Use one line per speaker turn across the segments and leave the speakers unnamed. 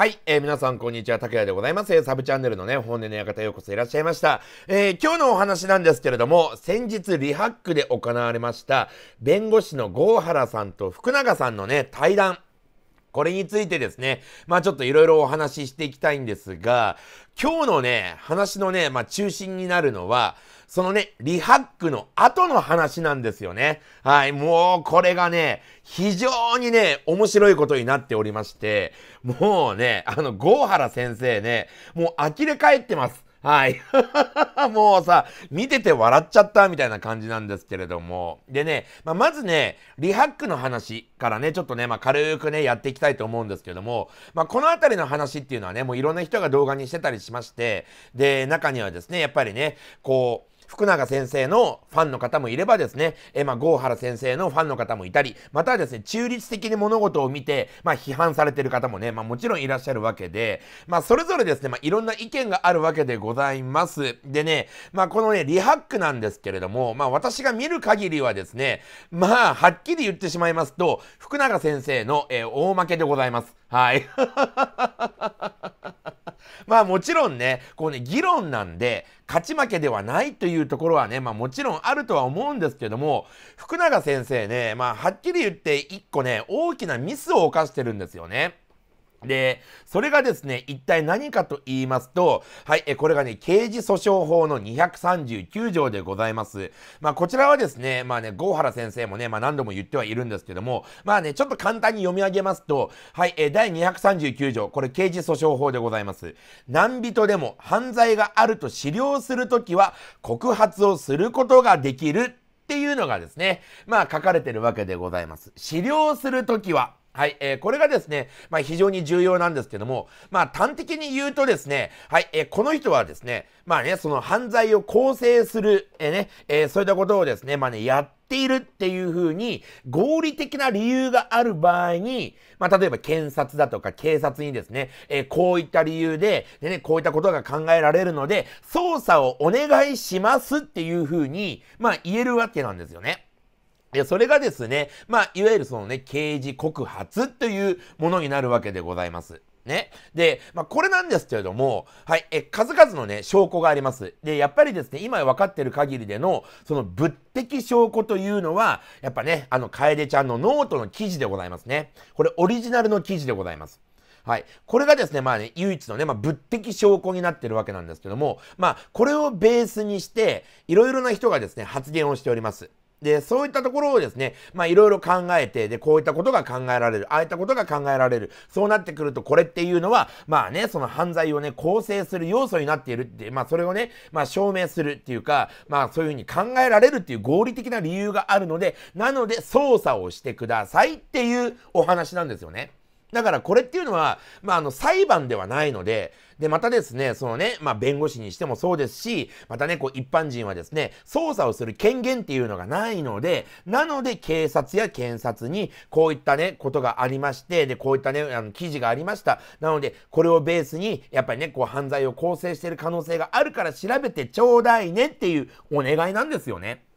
はい、えー、皆さんこんにちは、竹谷でございます。サブチャンネルのね、本音の館へようこそいらっしゃいました。えー、今日のお話なんですけれども、先日リハックで行われました、弁護士の郷原さんと福永さんのね、対談。これについてですね、まあちょっといろいろお話ししていきたいんですが、今日のね、話のね、まあ中心になるのは、そのね、リハックの後の話なんですよね。はい、もうこれがね、非常にね、面白いことになっておりまして、もうね、あの、郷原先生ね、もう呆れ返ってます。はい。もうさ、見てて笑っちゃったみたいな感じなんですけれども。でね、まあ、まずね、リハックの話からね、ちょっとね、まあ、軽くね、やっていきたいと思うんですけども、まあ、このあたりの話っていうのはね、もういろんな人が動画にしてたりしまして、で、中にはですね、やっぱりね、こう、福永先生のファンの方もいればですね、えまあ、郷原先生のファンの方もいたり、またはですね、中立的に物事を見て、まあ、批判されてる方もね、まあ、もちろんいらっしゃるわけで、まあ、それぞれですね、まあ、いろんな意見があるわけでございます。でね、まあ、このね、リハックなんですけれども、まあ、私が見る限りはですね、まあ、はっきり言ってしまいますと、福永先生の、えー、大負けでございます。はい。まあもちろんね、こうね、議論なんで、勝ち負けではないというところはね、まあもちろんあるとは思うんですけども、福永先生ね、まあはっきり言って一個ね、大きなミスを犯してるんですよね。で、それがですね、一体何かと言いますと、はい、え、これがね、刑事訴訟法の239条でございます。まあ、こちらはですね、まあね、郷原先生もね、まあ何度も言ってはいるんですけども、まあね、ちょっと簡単に読み上げますと、はい、え、第239条、これ刑事訴訟法でございます。何人でも犯罪があると資料するときは、告発をすることができるっていうのがですね、まあ書かれてるわけでございます。資料するときは、はい、えー、これがですね、まあ非常に重要なんですけども、まあ端的に言うとですね、はい、えー、この人はですね、まあね、その犯罪を構成する、えー、ね、えー、そういったことをですね、まあね、やっているっていうふうに、合理的な理由がある場合に、まあ例えば検察だとか警察にですね、えー、こういった理由で、でね、こういったことが考えられるので、捜査をお願いしますっていうふうに、まあ言えるわけなんですよね。で、それがですね、まあ、いわゆるそのね、刑事告発というものになるわけでございます。ね。で、まあ、これなんですけれども、はい、え、数々のね、証拠があります。で、やっぱりですね、今分かってる限りでの、その物的証拠というのは、やっぱね、あの、楓ちゃんのノートの記事でございますね。これ、オリジナルの記事でございます。はい。これがですね、まあね、唯一のね、まあ、物的証拠になってるわけなんですけども、まあ、これをベースにして、いろいろな人がですね、発言をしております。で、そういったところをですね、まあいろいろ考えて、で、こういったことが考えられる、ああいったことが考えられる。そうなってくると、これっていうのは、まあね、その犯罪をね、構成する要素になっているって、まあそれをね、まあ証明するっていうか、まあそういうふうに考えられるっていう合理的な理由があるので、なので捜査をしてくださいっていうお話なんですよね。だからこれっていうのは、まあ、あの、裁判ではないので、で、またですね、そのね、まあ、弁護士にしてもそうですし、またね、こう、一般人はですね、捜査をする権限っていうのがないので、なので、警察や検察に、こういったね、ことがありまして、で、こういったね、あの、記事がありました。なので、これをベースに、やっぱりね、こう、犯罪を構成している可能性があるから調べてちょうだいねっていうお願いなんですよね。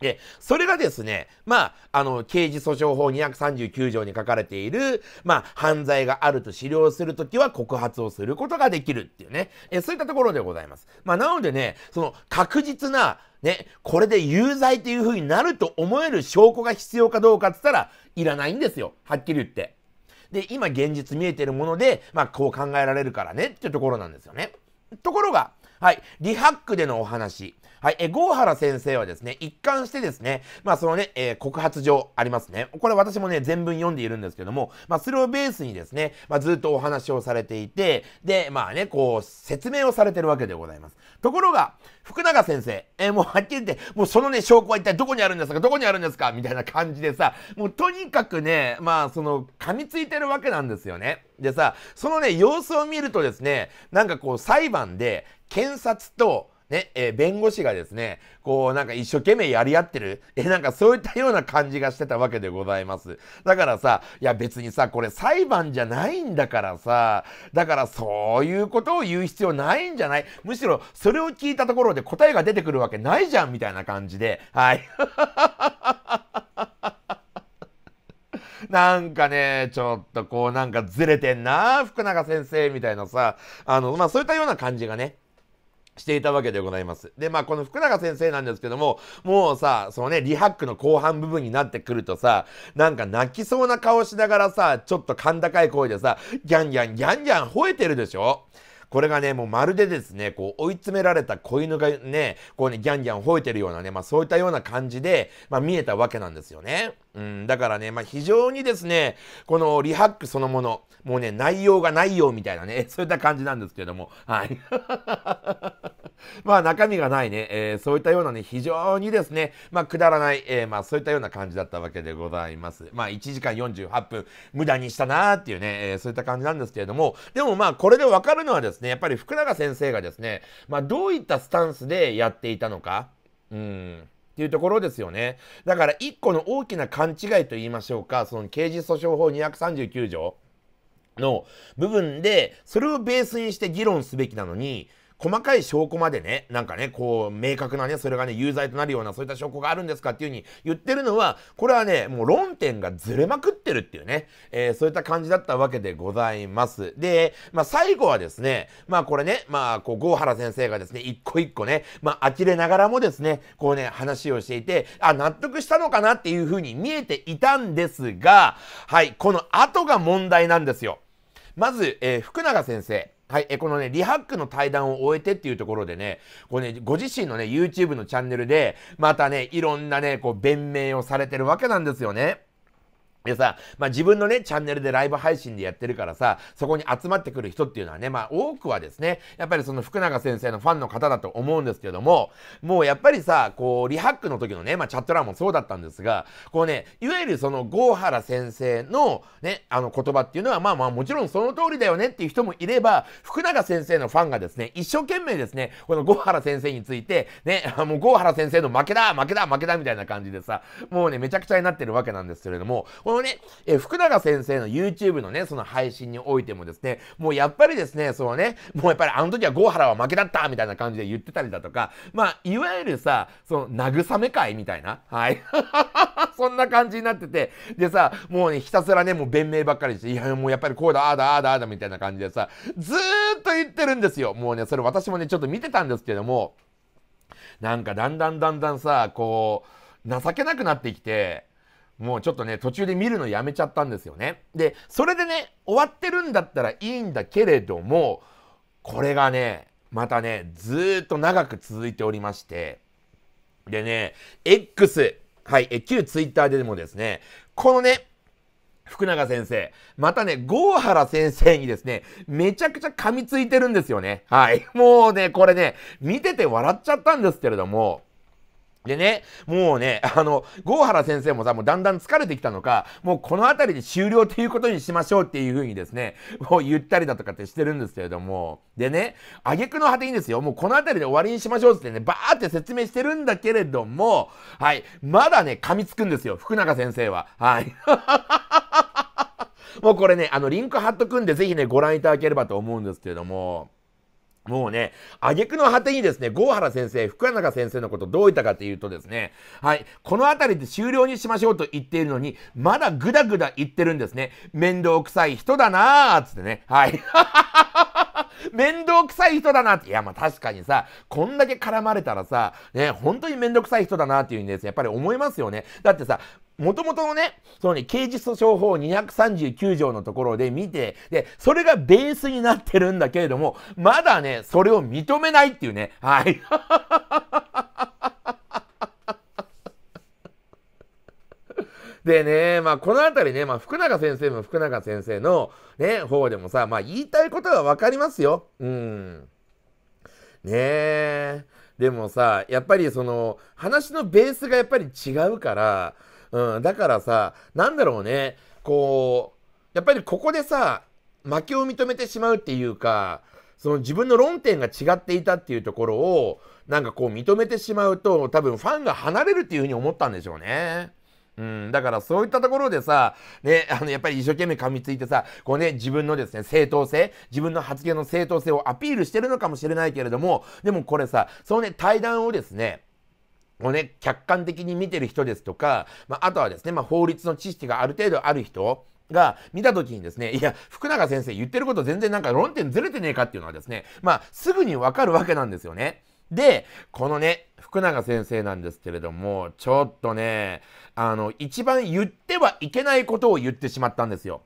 で、それがですね、まあ、あの、刑事訴訟法239条に書かれている、まあ、犯罪があると資料するときは告発をすることができるっていうね、えそういったところでございます。まあ、なのでね、その確実な、ね、これで有罪というふうになると思える証拠が必要かどうかって言ったら、いらないんですよ。はっきり言って。で、今現実見えてるもので、まあ、こう考えられるからねっていうところなんですよね。ところが、はい、リハックでのお話。はい、え、郷原先生はですね、一貫してですね、まあそのね、えー、告発状ありますね。これ私もね、全文読んでいるんですけども、まあそれをベースにですね、まあずっとお話をされていて、で、まあね、こう、説明をされてるわけでございます。ところが、福永先生、えー、もうはっきり言って、もうそのね、証拠は一体どこにあるんですか？どこにあるんですか？みたいな感じでさ、もうとにかくね、まあその、噛みついてるわけなんですよね。でさ、そのね、様子を見るとですね、なんかこう裁判で、検察と、ね、えー、弁護士がですね、こうなんか一生懸命やり合ってる、えー、なんかそういったような感じがしてたわけでございます。だからさ、いや別にさ、これ裁判じゃないんだからさ、だからそういうことを言う必要ないんじゃない？むしろそれを聞いたところで答えが出てくるわけないじゃんみたいな感じで、はい。なんかね、ちょっとこうなんかずれてんな、福永先生みたいなさ、あの、まあそういったような感じがね、していたわけでございます。で、まあ、この福永先生なんですけども、もうさ、そのね、リハックの後半部分になってくるとさ、なんか泣きそうな顔しながらさ、ちょっと甲高い声でさ、ギャンギャン、ギャンギャン吠えてるでしょ？これがね、もうまるでですね、こう追い詰められた子犬がね、こうね、ギャンギャン吠えてるようなね、まあそういったような感じで、まあ見えたわけなんですよね。うん、だからね、まあ非常にですね、このリハックそのもの、もうね、内容がないよみたいなね、そういった感じなんですけれども、はい。まあ中身がないね、えー、そういったようなね、非常にですね、まあくだらない、えー、まあそういったような感じだったわけでございます。まあ1時間48分無駄にしたなーっていうね、えー、そういった感じなんですけれども、でもまあこれでわかるのはですね、やっぱり福永先生がですね、まあどういったスタンスでやっていたのか、うん。っていうところですよね。だから一個の大きな勘違いと言いましょうか、その刑事訴訟法239条の部分で、それをベースにして議論すべきなのに、細かい証拠までね、なんかね、こう、明確なね、それがね、有罪となるような、そういった証拠があるんですかっていうふうに言ってるのは、これはね、もう論点がずれまくってるっていうね、えー、そういった感じだったわけでございます。で、まあ、最後はですね、まあ、これね、まあ、こう、郷原先生がですね、一個一個ね、まあ、呆れながらもですね、こうね、話をしていて、あ、納得したのかなっていうふうに見えていたんですが、はい、この後が問題なんですよ。まず、えー、福永先生。はい、えこのね、リハックの対談を終えてっていうところでね、これね、ご自身のね、YouTube のチャンネルで、またね、いろんなね、こう、弁明をされてるわけなんですよね。でさ、まあ自分のね、チャンネルでライブ配信でやってるからさ、そこに集まってくる人っていうのはね、まあ多くはですね、やっぱりその福永先生のファンの方だと思うんですけども、もうやっぱりさ、こう、リハックの時のね、まあチャット欄もそうだったんですが、こうね、いわゆるその郷原先生のね、あの言葉っていうのは、まあまあもちろんその通りだよねっていう人もいれば、福永先生のファンがですね、一生懸命ですね、この郷原先生について、ね、もう郷原先生の負けだ負けだ負けだみたいな感じでさ、もうね、めちゃくちゃになってるわけなんですけれども、このね、え福永先生の YouTube のね、その配信においてもですね、もうやっぱりですね、そのね、もうやっぱりあの時は郷原は負けだったみたいな感じで言ってたりだとか、まあ、いわゆるさ、その慰め会みたいな、はい。そんな感じになってて、でさ、もうね、ひたすらね、もう弁明ばっかりして、いや、もうやっぱりこうだ、ああだ、ああだ、ああだ、みたいな感じでさ、ずーっと言ってるんですよ。もうね、それ私もね、ちょっと見てたんですけども、なんかだんだんだんだんさ、こう、情けなくなってきて、もうちょっとね、途中で見るのやめちゃったんですよね。で、それでね、終わってるんだったらいいんだけれども、これがね、またね、ずっと長く続いておりまして、でね、X、はい、え旧 Twitter でもですね、このね、福永先生、またね、郷原先生にですね、めちゃくちゃ噛みついてるんですよね。はい。もうね、これね、見てて笑っちゃったんですけれども、でね、もうね、あの、郷原先生もさ、もうだんだん疲れてきたのか、もうこの辺りで終了っていうことにしましょうっていう風にですね、もう言ったりだとかってしてるんですけれども、でね、挙句の果てにですよ、もうこの辺りで終わりにしましょうってね、バーって説明してるんだけれども、はい、まだね、噛みつくんですよ、福永先生は。はい。もうこれね、あの、リンク貼っとくんで、ぜひね、ご覧いただければと思うんですけれども、もうね、挙句の果てにですね、郷原先生、福永先生のことどういったかというとですね、はい、この辺りで終了にしましょうと言っているのに、まだぐだぐだ言ってるんですね。面倒くさい人だなーつってね、はい。面倒くさい人だなって。いや、まあ確かにさ、こんだけ絡まれたらさ、ね、本当に面倒くさい人だなっていうんですね、やっぱり思いますよね。だってさ、もともとのね、そのね、刑事訴訟法239条のところで見て、で、それがベースになってるんだけれども、まだね、それを認めないっていうね。はい。でね、まあこのあたりね、まあ福永先生も福永先生のね、方でもさ、まあ言いたいことはわかりますよ。うん。ねえ。でもさ、やっぱりその話のベースがやっぱり違うから、うん、だからさ、なんだろうね、こう、やっぱりここでさ、負けを認めてしまうっていうか、その自分の論点が違っていたっていうところを、なんかこう認めてしまうと、多分ファンが離れるっていうふうに思ったんでしょうね。うん、だからそういったところでさ、ね、あの、やっぱり一生懸命噛みついてさ、こうね、自分のですね、正当性、自分の発言の正当性をアピールしてるのかもしれないけれども、でもこれさ、そのね、対談をですね、をね、客観的に見てる人ですとか、まあ、あとはですね、まあ、法律の知識がある程度ある人、が見た時にですね、いや、福永先生言ってること全然なんか論点ずれてねえかっていうのはですね、まあ、すぐにわかるわけなんですよね。で、このね、福永先生なんですけれども、ちょっとね、あの、一番言ってはいけないことを言ってしまったんですよ。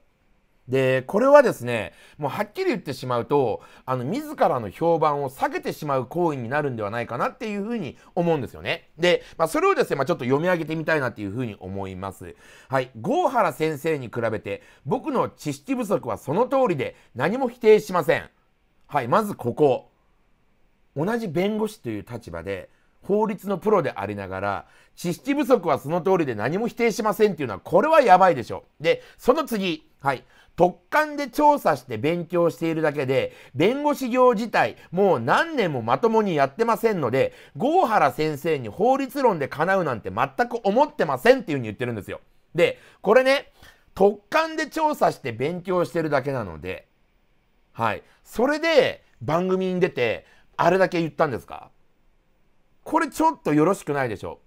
で、これはですね、もうはっきり言ってしまうと、あの、自らの評判を下げてしまう行為になるんではないかなっていうふうに思うんですよね。で、まあ、それをですね、まあ、ちょっと読み上げてみたいなっていうふうに思います。はい。郷原先生に比べて、僕の知識不足はその通りで何も否定しません。はい。まずここ。同じ弁護士という立場で、法律のプロでありながら、知識不足はその通りで何も否定しませんっていうのは、これはやばいでしょ。で、その次、はい。特艦で調査して勉強しているだけで、弁護士業自体、もう何年もまともにやってませんので、郷原先生に法律論で叶うなんて全く思ってませんっていうふうに言ってるんですよ。で、これね、特艦で調査して勉強してるだけなので、はい。それで番組に出て、あれだけ言ったんですか？これちょっとよろしくないでしょ。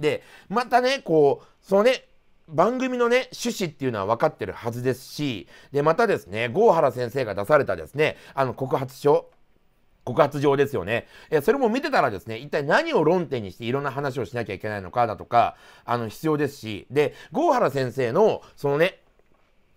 で、またね、こう、そのね、番組のね、趣旨っていうのは分かってるはずですし、で、またですね、郷原先生が出されたですね、あの、告発書、告発状ですよね。え、それも見てたらですね、一体何を論点にしていろんな話をしなきゃいけないのかだとか、あの、必要ですし、で、郷原先生の、そのね、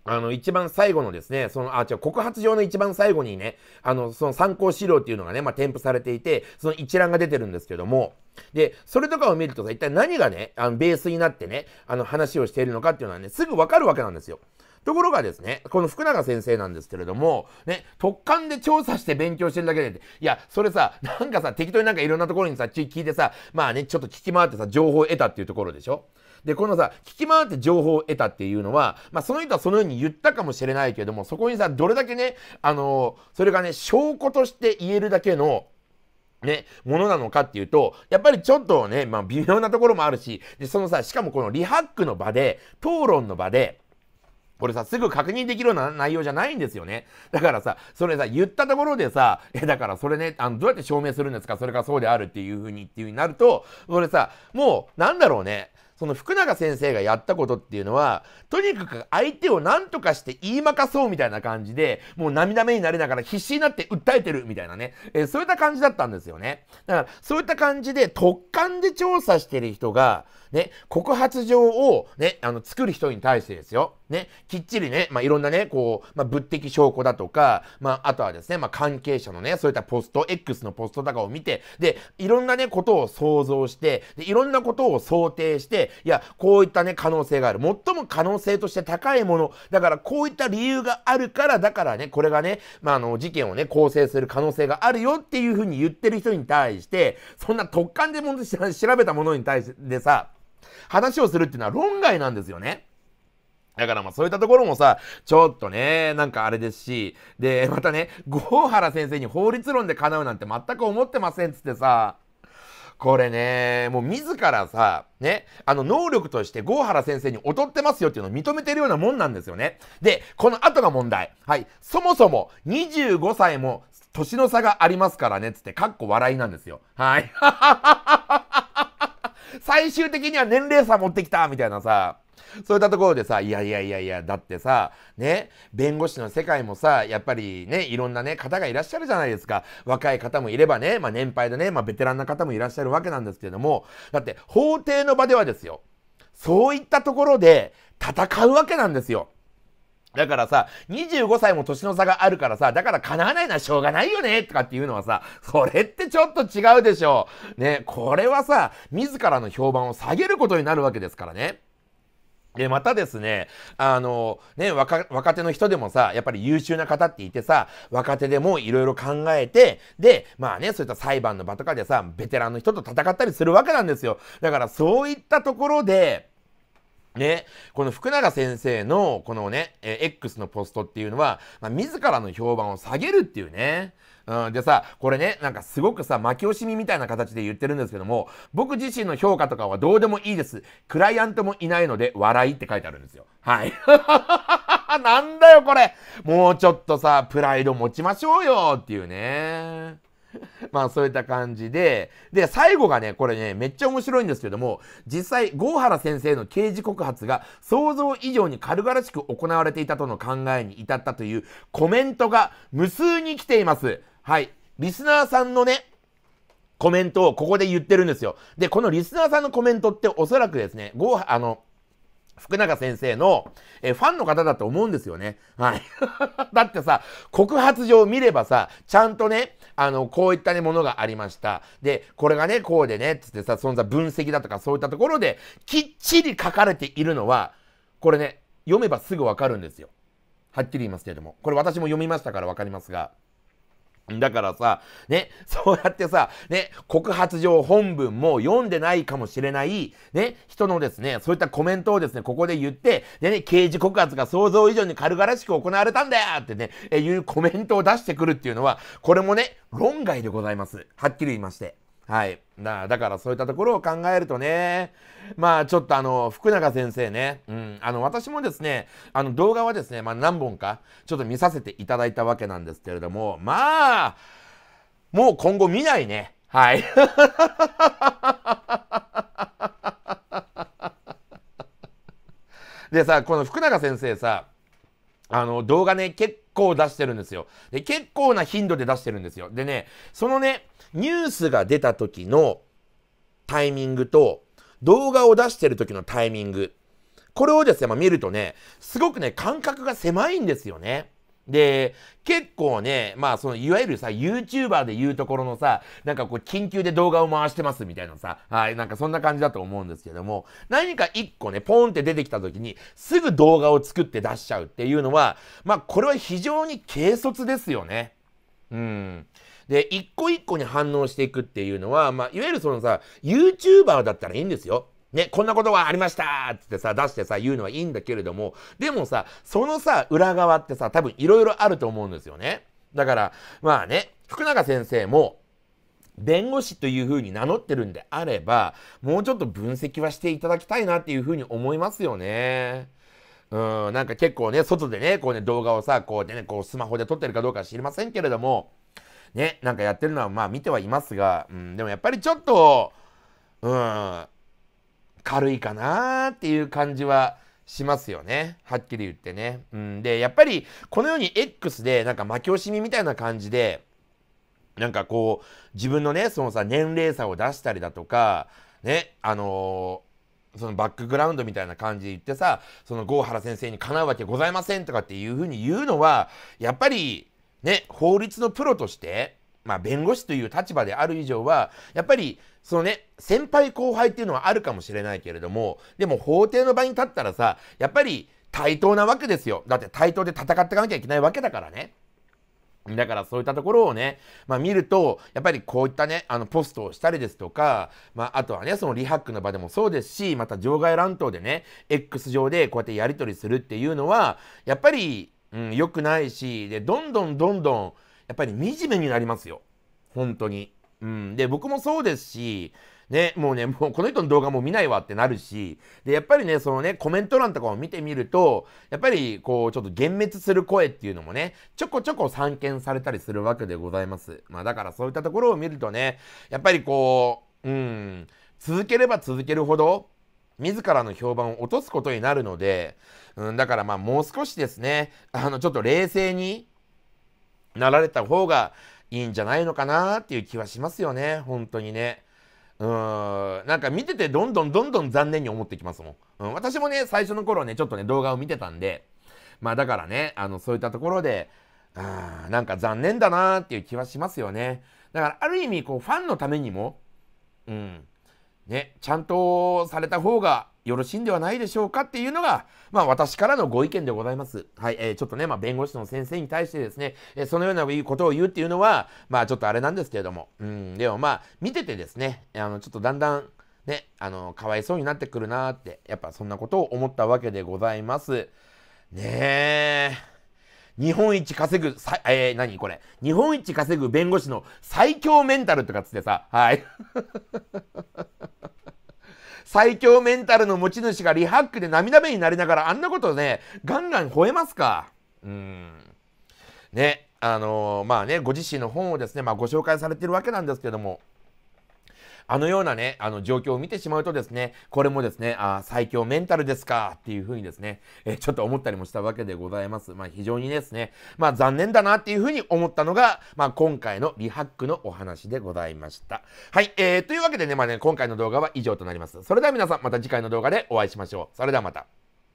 あの、一番最後のですね、その、あ、違う、告発状の一番最後にね、あの、その参考資料っていうのがね、まあ、添付されていて、その一覧が出てるんですけども、で、それとかを見るとさ、一体何がね、あの、ベースになってね、あの、話をしているのかっていうのはね、すぐわかるわけなんですよ。ところがですね、この福永先生なんですけれども、ね、特艦で調査して勉強してるだけで、いや、それさ、なんかさ、適当になんかいろんなところにさ、聞いてさ、まあね、ちょっと聞き回ってさ、情報を得たっていうところでしょで、このさ、聞き回って情報を得たっていうのは、まあ、その人はそのように言ったかもしれないけども、そこにさ、どれだけね、あのー、それがね、証拠として言えるだけの、ね、ものなのかっていうと、やっぱりちょっとね、まあ微妙なところもあるし、で、そのさ、しかもこのリハックの場で、討論の場で、これさ、すぐ確認できるような内容じゃないんですよね。だからさ、それさ、言ったところでさ、え、だからそれね、あの、どうやって証明するんですか？それがそうであるっていうふうに、っていうふうになると、それさ、もう、なんだろうね。その福永先生がやったことっていうのは、とにかく相手を何とかして言いまかそうみたいな感じで、もう涙目になりながら必死になって訴えてるみたいなね、えー、そういった感じだったんですよね。だから、そういった感じで突感で調査してる人が、ね、告発状をね、あの、作る人に対してですよ。ね、きっちりね、まあ、いろんなね、こう、まあ、物的証拠だとか、まあ、あとはですね、まあ、関係者のね、そういったポスト、X のポストとかを見て、で、いろんなね、ことを想像して、で、いろんなことを想定して、いや、こういったね、可能性がある。最も可能性として高いもの。だから、こういった理由があるから、だからね、これがね、まあ、あの、事件をね、構成する可能性があるよっていうふうに言ってる人に対して、そんな突貫でも調べたものに対してさ、話をするっていうのは論外なんですよね。だからまあそういったところもさ、ちょっとね、なんかあれですし、で、またね、郷原先生に法律論で叶うなんて全く思ってませんっつってさ、これね、もう自らさ、ね、あの能力として郷原先生に劣ってますよっていうのを認めてるようなもんなんですよね。で、この後が問題。はい。そもそも25歳も年の差がありますからね、つって、かっこ笑いなんですよ。はい。最終的には年齢差持ってきたみたいなさ、そういったところでさ、いやいやいやいや、だってさ、ね、弁護士の世界もさ、やっぱりね、いろんなね、方がいらっしゃるじゃないですか。若い方もいればね、まあ年配でね、まあベテランな方もいらっしゃるわけなんですけれども、だって法廷の場ではですよ、そういったところで戦うわけなんですよ。だからさ、25歳も年の差があるからさ、だから叶わないのはしょうがないよねとかっていうのはさ、それってちょっと違うでしょう。ね、これはさ、自らの評判を下げることになるわけですからね。で、またですね、あの、ね、若、若手の人でもさ、やっぱり優秀な方っていてさ、若手でもいろいろ考えて、で、まあね、そういった裁判の場とかでさ、ベテランの人と戦ったりするわけなんですよ。だからそういったところで、ね、この福永先生のこのね、え X のポストっていうのは、まあ、自らの評判を下げるっていうね。うん、でさ、これね、なんかすごくさ、負け惜しみみたいな形で言ってるんですけども、僕自身の評価とかはどうでもいいです。クライアントもいないので、笑いって書いてあるんですよ。はい。なんだよ、これ。もうちょっとさ、プライド持ちましょうよっていうね。まあそういった感じで、で、最後がね、これね、めっちゃ面白いんですけども、実際、郷原先生の刑事告発が想像以上に軽々しく行われていたとの考えに至ったというコメントが無数に来ています。はい。リスナーさんのね、コメントをここで言ってるんですよ。で、このリスナーさんのコメントっておそらくですね、ゴー、あの、福永先生の、えファンの方だと思うんですよね。はい。だってさ、告発状を見ればさ、ちゃんとね、あの、こういったね、ものがありました。で、これがね、こうでね、つってさ、そんな分析だとかそういったところで、きっちり書かれているのは、これね、読めばすぐわかるんですよ。はっきり言いますけれども。これ私も読みましたからわかりますが。だからさ、ね、そうやってさ、ね、告発状本文も読んでないかもしれない、ね、人のですね、そういったコメントをですね、ここで言って、でね、刑事告発が想像以上に軽々しく行われたんだよってね、えいうコメントを出してくるっていうのは、これもね、論外でございます。はっきり言いまして。はい。だだからそういったところを考えるとね、まあちょっとあの、福永先生ね、うん、あの、私もですね、あの動画はですね、まあ何本かちょっと見させていただいたわけなんですけれども、まあ、もう今後見ないね。はい。でさ、この福永先生さ、あの動画ね、結構出してるんですよ。で、結構な頻度で出してるんですよ。でね、そのね、ニュースが出た時のタイミングと、動画を出してる時のタイミング。これをですね、まあ、見るとね、すごくね、感覚が狭いんですよね。で、結構ね、まあその、いわゆるさ、YouTuber で言うところのさ、なんかこう、緊急で動画を回してますみたいなさ、はい、なんかそんな感じだと思うんですけども、何か一個ね、ポンって出てきた時に、すぐ動画を作って出しちゃうっていうのは、まあこれは非常に軽率ですよね。うん。で、一個一個に反応していくっていうのは、まあ、いわゆるそのさ、YouTuber だったらいいんですよ。ね、こんなことがありましたっつってさ、出してさ、言うのはいいんだけれども、でもさ、そのさ、裏側ってさ、多分いろいろあると思うんですよね。だから、まあね、福永先生も、弁護士というふうに名乗ってるんであれば、もうちょっと分析はしていただきたいなっていうふうに思いますよね。うん、なんか結構ね、外でね、こうね、動画をさ、こうでね、こうスマホで撮ってるかどうか知りませんけれども、ね、なんかやってるのはまあ見てはいますが、うん、でもやっぱりちょっと、うん、軽いかなっていう感じはしますよね。はっきり言ってね。うん、で、やっぱりこのように X でなんか負け惜しみみたいな感じで、なんかこう、自分のね、そのさ、年齢差を出したりだとか、ね、あのー、そのバックグラウンドみたいな感じで言ってさ、その郷原先生にかなうわけございませんとかっていうふうに言うのは、やっぱりね、法律のプロとして、まあ、弁護士という立場である以上は、やっぱり、そのね、先輩後輩っていうのはあるかもしれないけれども、でも法廷の場に立ったらさ、やっぱり対等なわけですよ。だって対等で戦っていかなきゃいけないわけだからね。だからそういったところをね、まあ見ると、やっぱりこういったね、あのポストをしたりですとか、まああとはね、そのリハックの場でもそうですし、また場外乱闘でね、X 上でこうやってやり取りするっていうのは、やっぱりうん、良くないし、で、どんどんどんどん、やっぱり惨めになりますよ。本当に。うん。で、僕もそうですし、ね、もうね、もうこの人の動画も見ないわってなるし、で、やっぱりね、そのね、コメント欄とかを見てみると、やっぱりこう、ちょっと幻滅する声っていうのもね、ちょこちょこ散見されたりするわけでございます。まあだからそういったところを見るとね、やっぱりこう、うん、続ければ続けるほど、自らの評判を落とすことになるので、うん、だからまあもう少しですね、あの、ちょっと冷静になられた方がいいんじゃないのかなっていう気はしますよね、本当にね。うん、なんか見ててどんどんどんどん残念に思ってきますもん。うん、私もね、最初の頃ね、ちょっとね、動画を見てたんで、まあだからね、あの、そういったところで、あなんか残念だなっていう気はしますよね。だからある意味、こう、ファンのためにも、うん、ね、ちゃんとされた方がよろしいんではないでしょうかっていうのが、まあ私からのご意見でございます。はい、えー、ちょっとね、まあ弁護士の先生に対してですね、えー、そのようなことを言うっていうのは、まあちょっとあれなんですけれども、うん、でもまあ見ててですね、あの、ちょっとだんだん、ね、あの、かわいそうになってくるなって、やっぱそんなことを思ったわけでございます。ねえ。日本一稼ぐ、さえー、何？これ。日本一稼ぐ弁護士の最強メンタルとかつってさ、はい。最強メンタルの持ち主がリハックで涙目になりながらあんなことね、ガンガン吠えますか。うん。ね、あのー、まあね、ご自身の本をですね、まあ、ご紹介されてるわけなんですけども、あのようなね、あの状況を見てしまうとですね、これもですね、あ最強メンタルですかっていうふうにですね、え、ちょっと思ったりもしたわけでございます。まあ非常にですね、まあ残念だなっていうふうに思ったのが、まあ今回のリハックのお話でございました。はい、えー、というわけでね、まあね、今回の動画は以上となります。それでは皆さん、また次回の動画でお会いしましょう。それではまた。